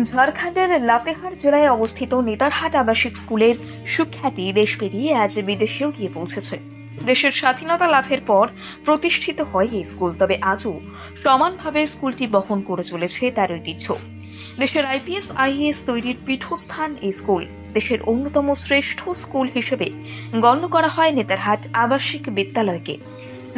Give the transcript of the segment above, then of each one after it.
ঝাড়খণ্ডের লাতেহার জেলায় অবস্থিত নেতারহাট আবাসিক স্কুলের সুখ্যাতি দেশ পেরিয়ে আজ বিদেশেও গিয়ে পৌঁছেছে। দেশের স্বাধীনতা লাভের পর প্রতিষ্ঠিত হয় এই স্কুল, তবে আজও সমানভাবে স্কুলটি বহন করে চলেছে তার ঐতিহ্য। দেশের আইপিএস আইএস তৈরির পীঠস্থান এই স্কুল। দেশের অন্যতম শ্রেষ্ঠ স্কুল হিসেবে গণ্য করা হয় নেতারহাট আবাসিক বিদ্যালয়কে।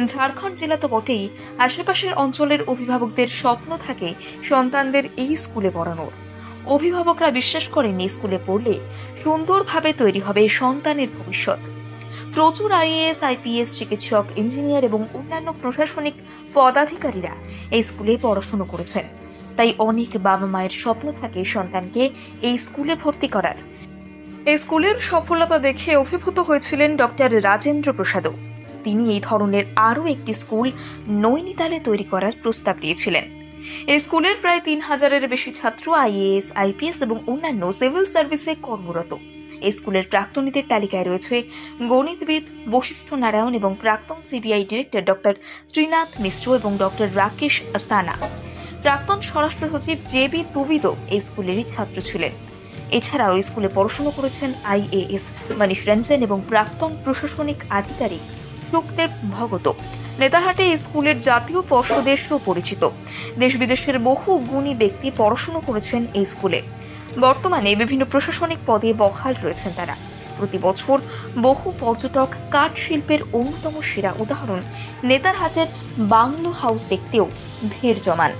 ঝাড়খণ্ড জেলা তো বটেই, আশেপাশের অঞ্চলের অভিভাবকদের স্বপ্ন থাকে সন্তানদের এই স্কুলে পড়ানোর। অভিভাবকরা বিশ্বাস করেন স্কুলে পড়লে সুন্দরভাবে তৈরি হবে সন্তানের ভবিষ্যৎ। প্রচুর আইএএস, আইপিএস, চিকিৎসক, ইঞ্জিনিয়ার এবং অন্যান্য প্রশাসনিক পদাধিকারীরা এই স্কুলে পড়াশুনো করেছেন। তাই অনেক বাবা মায়ের স্বপ্ন থাকে সন্তানকে এই স্কুলে ভর্তি করার। এই স্কুলের সফলতা দেখে অভিভূত হয়েছিলেন ডক্টর রাজেন্দ্র প্রসাদও। তিনি এই ধরনের আরও একটি স্কুল নৈনিতালে তৈরি করার প্রস্তাব দিয়েছিলেন। এই স্কুলের প্রায় তিন হাজারের বেশি ছাত্র আইএএস, আইপিএস এবং অন্যান্য সিভিল সার্ভিসে কর্মরত। এই স্কুলের প্রাক্তনীদের তালিকায় রয়েছে গণিতবিদ বশিষ্ঠ নারায়ণ এবং প্রাক্তন CBI director doctor Trinath Mishra এবং ডক্টর রাকেশ আস্তানা। প্রাক্তন স্বরাষ্ট্র সচিব জে বি তুবিদও এই স্কুলেরই ছাত্র ছিলেন। এছাড়াও স্কুলে পড়াশুনো করেছেন আইএএস মানিশ রঞ্জন এবং প্রাক্তন প্রশাসনিক আধিকারিক সুখদেব ভগত নেতারহাটে স্কুলের জাতীয় পর্ষদের সুপরিচিত। দেশ বিদেশের বহু গুণী ব্যক্তি পড়াশুনো করেছেন এই স্কুলে। বর্তমানে বিভিন্ন প্রশাসনিক পদে বহাল রয়েছেন তারা। প্রতি বছর বহু পর্যটক কাঠ শিল্পের অন্যতম সেরা উদাহরণ নেতারহাটের বাংলো হাউস দেখতেও ভিড় জমান।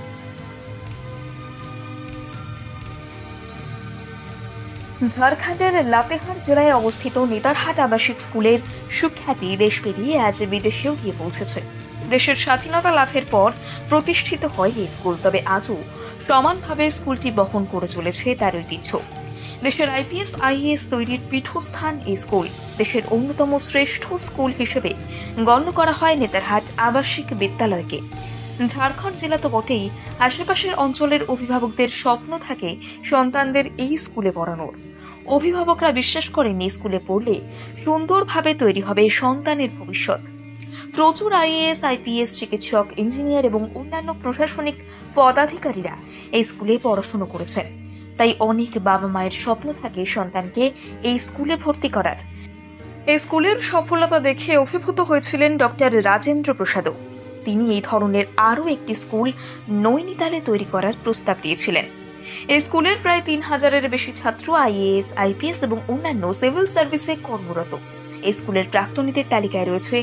ঝাড়খণ্ডের লাতেহার জেলায় অবস্থিত নেতারহাট আবাসিক স্কুলের সুখ্যাতি দেশ পেরিয়ে আজ বিদেশেও গিয়ে পৌঁছেছে। দেশের স্বাধীনতা লাভের পর প্রতিষ্ঠিত হয় এই স্কুল, তবে আজও সমানভাবে স্কুলটি বহন করে চলেছে তার ঐতিহ্য। দেশের আইপিএস আইএস তৈরির পীঠস্থান এই স্কুল। দেশের অন্যতম শ্রেষ্ঠ স্কুল হিসেবে গণ্য করা হয় নেতারহাট আবাসিক বিদ্যালয়কে। ঝাড়খণ্ড জেলা তো বটেই, আশেপাশের অঞ্চলের অভিভাবকদের স্বপ্ন থাকে সন্তানদের এই স্কুলে পড়ানোর। অভিভাবকরা বিশ্বাস করেন স্কুলে পড়লে সুন্দরভাবে তৈরি হবে সন্তানের ভবিষ্যৎ। প্রচুর আইএএস, আইপিএস, চিকিৎসক, ইঞ্জিনিয়ার এবং অন্যান্য প্রশাসনিক পদাধিকারীরা এই স্কুলে পড়াশুনো করেছেন। তাই অনেক বাবা মায়ের স্বপ্ন থাকে সন্তানকে এই স্কুলে ভর্তি করার। এই স্কুলের সফলতা দেখে অভিভূত হয়েছিলেন ডক্টর রাজেন্দ্র প্রসাদও। তিনি এই ধরনের আরও একটি স্কুল নৈনিতালে তৈরি করার প্রস্তাব দিয়েছিলেন। এই স্কুলের প্রায় তিন হাজারের বেশি ছাত্র আইএএস, আইপিএস এবং অন্যান্য সিভিল সার্ভিসে কর্মরত। এই স্কুলের প্রাক্তনীদের তালিকায় রয়েছে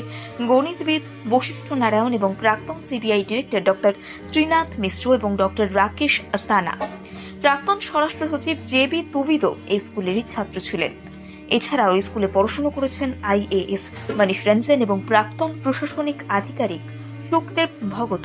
গণিতবিদ বশিষ্ঠ নারায়ণ এবং প্রাক্তন CBI director doctor Trinath Mishra এবং ডক্টর রাকেশ আস্তানা। প্রাক্তন স্বরাষ্ট্র সচিব জে বি তুবিদও এই স্কুলেরই ছাত্র ছিলেন। এছাড়াও স্কুলে পড়াশুনো করেছেন আইএএস মানিশ রঞ্জন এবং প্রাক্তন প্রশাসনিক আধিকারিক সুখদেব ভগত